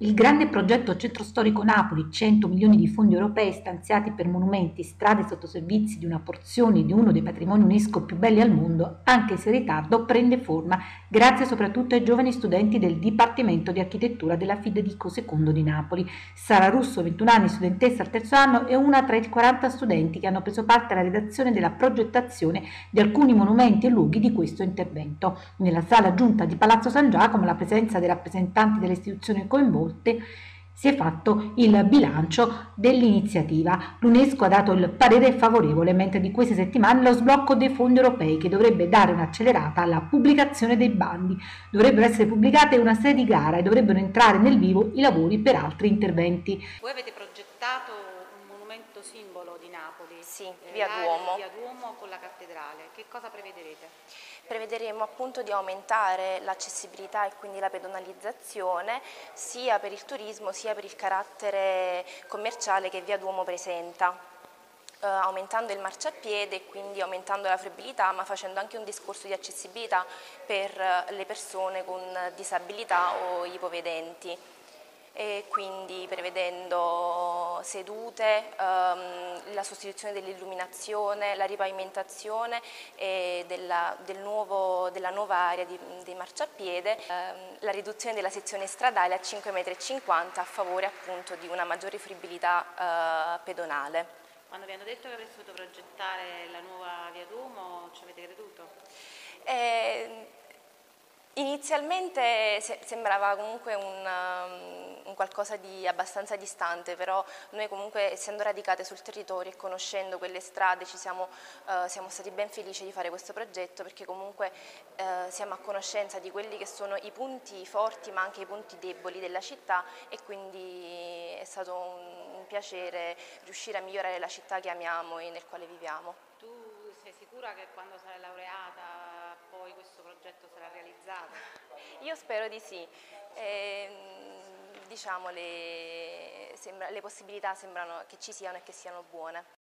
Il grande progetto Centro Storico Napoli, 100 milioni di fondi europei stanziati per monumenti, strade e sottoservizi di una porzione di uno dei patrimoni UNESCO più belli al mondo, anche se in ritardo, prende forma grazie soprattutto ai giovani studenti del Dipartimento di Architettura della Federico II di Napoli. Sara Russo, 21 anni, studentessa al terzo anno, è una tra i 40 studenti che hanno preso parte alla redazione della progettazione di alcuni monumenti e luoghi di questo intervento. Nella sala giunta di Palazzo San Giacomo la presenza dei rappresentanti delle istituzioni coinvolte volte si è fatto il bilancio dell'iniziativa. L'UNESCO ha dato il parere favorevole, mentre di queste settimane lo sblocco dei fondi europei che dovrebbe dare un'accelerata alla pubblicazione dei bandi. Dovrebbero essere pubblicate una serie di gare e dovrebbero entrare nel vivo i lavori per altri interventi. Voi avete progettato un monumento simbolo di Napoli? Sì, via Duomo. Via Duomo con la cattedrale. Che cosa prevederete? Prevederemo appunto di aumentare l'accessibilità e quindi la pedonalizzazione sia per il turismo sia per il carattere commerciale che Via Duomo presenta. Uh, aumentando il marciapiede e quindi aumentando la fruibilità ma facendo anche un discorso di accessibilità per uh, le persone con disabilità o ipovedenti e quindi prevedendo sedute, ehm, la sostituzione dell'illuminazione, la ripavimentazione della, del nuovo, della nuova area di, di marciapiede, ehm, la riduzione della sezione stradale a 5,50 m a favore appunto di una maggiore fruibilità eh, pedonale. Quando vi hanno detto che avreste dovuto progettare la nuova via Duomo ci avete creduto? Eh, Inizialmente sembrava comunque un, um, un, qualcosa di abbastanza distante, però noi comunque essendo radicate sul territorio e conoscendo quelle strade siamo, uh, siamo stati ben felici di fare questo progetto perché comunque uh, siamo a conoscenza di quelli che sono i punti forti ma anche i punti deboli della città e quindi è stato un, un piacere riuscire a migliorare la città che amiamo e nel quale viviamo. Sicura che quando sarai laureata poi questo progetto sarà realizzato? Io spero di sì. Eh, diciamo le, sembra, le possibilità sembrano che ci siano e che siano buone.